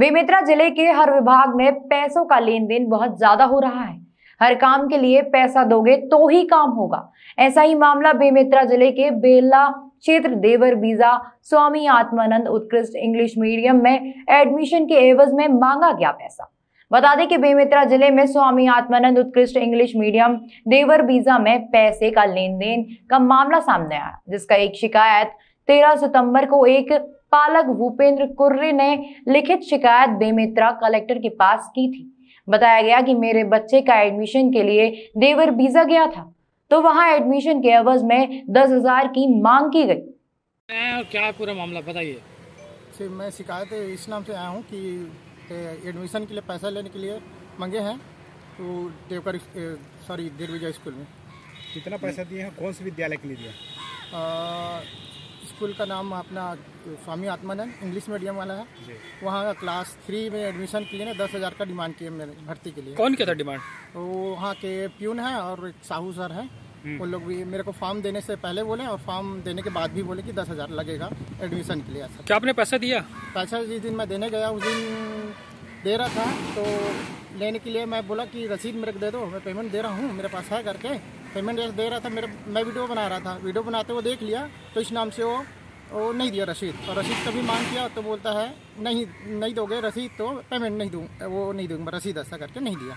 बेमेतरा ज़िले के हर विभाग में पैसों का लेन देन बहुत ज़्यादा हो रहा है। हर काम के लिए पैसा दोगे तो ही काम होगा। ऐसा ही मामला बेमेतरा ज़िले के बेला क्षेत्र देवर बीजा स्वामी आत्मानंद उत्कृष्ट इंग्लिश मीडियम में एडमिशन के एवज में मांगा गया पैसा। बता दें कि बेमेतरा ज़िले में स्वामी आत्मानंद उत्कृष्ट इंग्लिश मीडियम देवर बीजा में पैसे का लेन देन का मामला सामने आया, जिसका एक शिकायत 13 सितंबर को एक पालक भूपेंद्र कुर्रे ने लिखित शिकायत बेमेत्रा कलेक्टर के पास की थी। बताया गया कि मेरे बच्चे का एडमिशन के लिए देवर बीजा गया था तो वहाँ एडमिशन के अवज में दस हज़ार की मांग की गई। क्या पूरा मामला बताइए? मैं शिकायत इस नाम से आया हूँ कि एडमिशन के लिए पैसा लेने के लिए मंगे हैं तो देवकर सॉरी देर स्कूल में। कितना पैसा दिए हैं? कौन से विद्यालय के लिए दिया स्कूल का नाम अपना स्वामी आत्मानंद इंग्लिश मीडियम वाला है। वहाँ का क्लास थ्री में एडमिशन किए ना दस हज़ार का डिमांड किए मेरे भर्ती के लिए। कौन क्या था डिमांड तो वहाँ के प्यून है और एक साहू सर है। हम्म। वो लोग भी मेरे को फॉर्म देने से पहले बोले और फॉर्म देने के बाद भी बोले कि दस हज़ार लगेगा एडमिशन के लिए ऐसा। क्या आपने पैसा दिया? पैसा जिस दिन मैं देने गया उस दिन दे रहा था तो लेने के लिए मैं बोला कि रसीद मेरे को दे दो मैं पेमेंट दे रहा हूँ मेरे पास है करके। पेमेंट दे रहा था मेरे मैं वीडियो बना रहा था। वीडियो बनाते हुए देख लिया तो इस नाम से वो वो नहीं दिया रसीद। और रसीद का भी मांग किया तो बोलता है, नहीं नहीं दोगे रसीद तो पेमेंट नहीं दूँ वो नहीं दूँगा, रसीद ऐसा करके नहीं दिया।